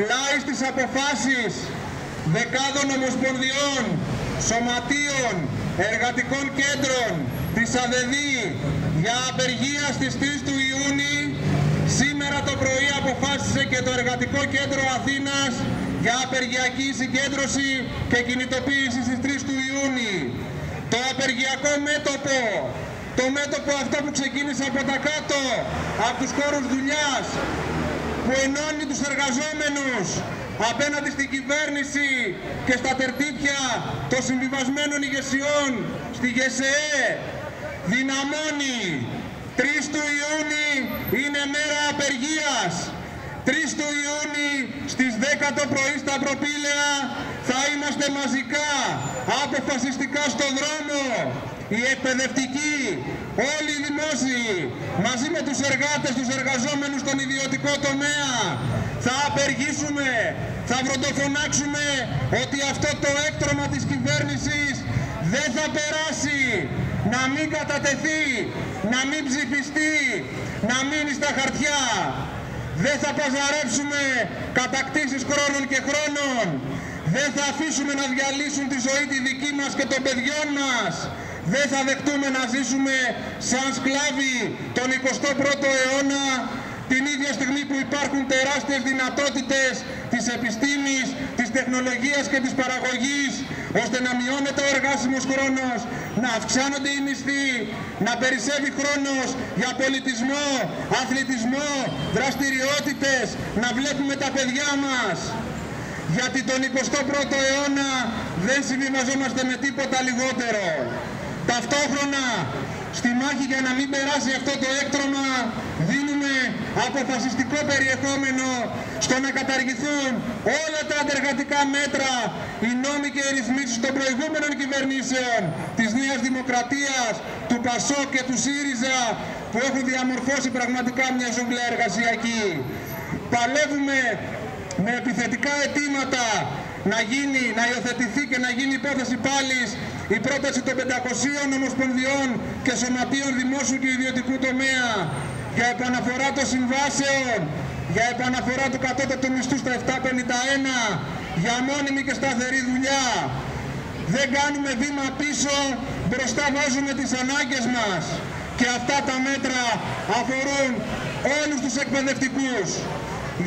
πλάι στις αποφάσεις δεκάδων ομοσπονδιών, σωματείων, εργατικών κέντρων της ΑΔΕΔΗ για απεργία στις 3 του Ιούνιου σήμερα το πρωί αποφάσισε και το Εργατικό Κέντρο Αθήνας για απεργιακή συγκέντρωση και κινητοποίηση στις 3 του Ιούνιου. Το απεργιακό μέτωπο, το μέτωπο αυτό που ξεκίνησε από τα κάτω, από τους χώρους δουλειάς, που ενώνει τους εργαζόμενους απέναντι στην κυβέρνηση και στα τερτύπια των συμβιβασμένων ηγεσιών. Στη ΓΕΣΕΕ δυναμώνει. 3 του Ιούνιου είναι μέρα απεργίας. 3 του Ιούνιου στις 10 το πρωί στα Προπήλαια θα είμαστε μαζικά αποφασιστικά στο δρόμο. Οι εκπαιδευτικοί, όλοι οι δημόσιοι, μαζί με τους εργάτες, τους εργαζόμενους στον ιδιωτικό τομέα, θα απεργήσουμε, θα βροντοφωνάξουμε ότι αυτό το έκτρωμα της κυβέρνησης δεν θα περάσει, να μην κατατεθεί, να μην ψηφιστεί, να μείνει στα χαρτιά. Δεν θα παζαρέψουμε κατακτήσεις χρόνων και χρόνων. Δεν θα αφήσουμε να διαλύσουν τη ζωή τη δική μας και των παιδιών μας. Δεν θα δεχτούμε να ζήσουμε σαν σκλάβοι τον 21ο αιώνα την ίδια στιγμή που υπάρχουν τεράστιες δυνατότητες της επιστήμης, της τεχνολογίας και της παραγωγής ώστε να μειώνεται ο εργάσιμος χρόνος, να αυξάνονται οι μισθοί, να περισσεύει χρόνος για πολιτισμό, αθλητισμό, δραστηριότητες, να βλέπουμε τα παιδιά μας. Γιατί τον 21ο αιώνα δεν συμβιβαζόμαστε με τίποτα λιγότερο. Ταυτόχρονα στη μάχη για να μην περάσει αυτό το έκτρωμα δίνουμε αποφασιστικό περιεχόμενο στο να καταργηθούν όλα τα αντεργατικά μέτρα, οι νόμοι και οι ρυθμίσεις των προηγούμενων κυβερνήσεων της Νέας Δημοκρατίας, του ΠΑΣΟ και του ΣΥΡΙΖΑ που έχουν διαμορφώσει πραγματικά μια ζούγκλα εργασιακή. Παλεύουμε με επιθετικά αιτήματα να, γίνει, να υιοθετηθεί και να γίνει υπόθεση πάλι η πρόταση των 500 ομοσπονδιών και σωματείων δημόσιου και ιδιωτικού τομέα για επαναφορά των συμβάσεων, για επαναφορά του κατώτατου μισθού στα 751, για μόνιμη και σταθερή δουλειά. Δεν κάνουμε βήμα πίσω, μπροστά βάζουμε τις ανάγκες μας. Και αυτά τα μέτρα αφορούν όλους τους εκπαιδευτικούς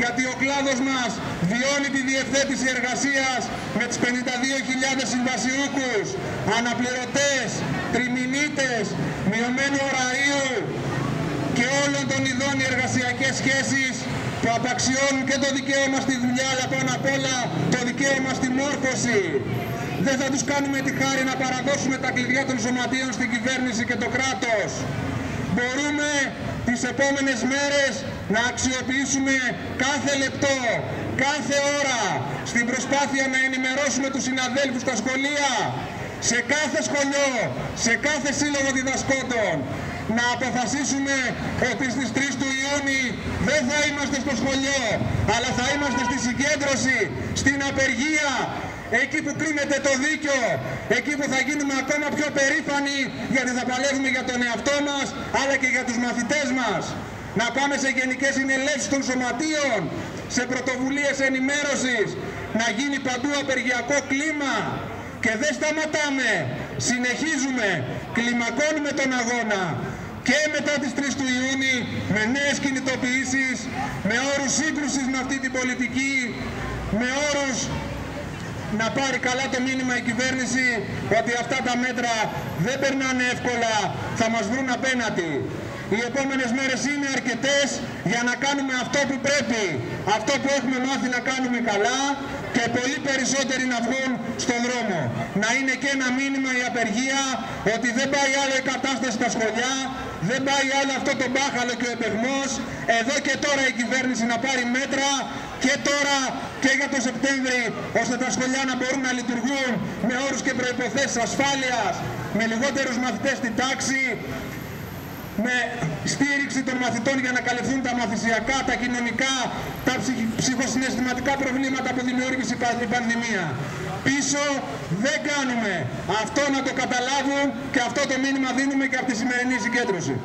γιατί ο κλάδος μας βιώνει τη διευθέτηση εργασίας με τις 52.000 συμβασιούχους, αναπληρωτές, τριμηνίτες, μειωμένου ωραίου και όλων των ειδών οι εργασιακές σχέσεις που απαξιώνουν και το δικαίωμα στη δουλειά αλλά πάνω απ' όλα το δικαίωμα στη μόρφωση. Δεν θα τους κάνουμε τη χάρη να παραδώσουμε τα κλειδιά των σωματείων στην κυβέρνηση και το κράτος. Μπορούμε τις επόμενες μέρες να αξιοποιήσουμε κάθε λεπτό, κάθε ώρα στην προσπάθεια να ενημερώσουμε τους συναδέλφους στα σχολεία, σε κάθε σχολείο, σε κάθε σύλλογο διδασκόντων, να αποφασίσουμε ότι στις 3 του Ιούνιου δεν θα είμαστε στο σχολείο, αλλά θα είμαστε στη συγκέντρωση, στην απεργία, εκεί που κρίνεται το δίκιο, εκεί που θα γίνουμε ακόμα πιο περήφανοι γιατί θα παλεύουμε για τον εαυτό μας, αλλά και για τους μαθητές μας. Να πάμε σε γενικές συνελεύσεις των σωματείων, σε πρωτοβουλίες ενημέρωσης, να γίνει παντού απεργιακό κλίμα. Και δεν σταματάμε, συνεχίζουμε, κλιμακώνουμε τον αγώνα και μετά τις 3 του Ιούνιου με νέες κινητοποιήσεις, με όρους σύγκρουσης με αυτή την πολιτική, με όρους να πάρει καλά το μήνυμα η κυβέρνηση ότι αυτά τα μέτρα δεν περνάνε εύκολα, θα μας βρουν απέναντι. Οι επόμενες μέρες είναι αρκετές για να κάνουμε αυτό που πρέπει, αυτό που έχουμε μάθει να κάνουμε καλά και πολύ περισσότεροι να βγουν στον δρόμο. Να είναι και ένα μήνυμα η απεργία ότι δεν πάει άλλο η κατάσταση στα σχολιά, δεν πάει άλλο αυτό το μπάχαλο και ο επεγμός. Εδώ και τώρα η κυβέρνηση να πάρει μέτρα και τώρα και για το Σεπτέμβρη ώστε τα σχολιά να μπορούν να λειτουργούν με όρους και προϋποθέσεις ασφάλειας, με λιγότερους μαθητές στην τάξη, με στήριξη των μαθητών για να καλυφθούν τα μαθησιακά, τα κοινωνικά, τα ψυχοσυναισθηματικά προβλήματα που δημιούργησε η πανδημία. Πίσω δεν κάνουμε. Αυτό να το καταλάβουν και αυτό το μήνυμα δίνουμε και από τη σημερινή συγκέντρωση.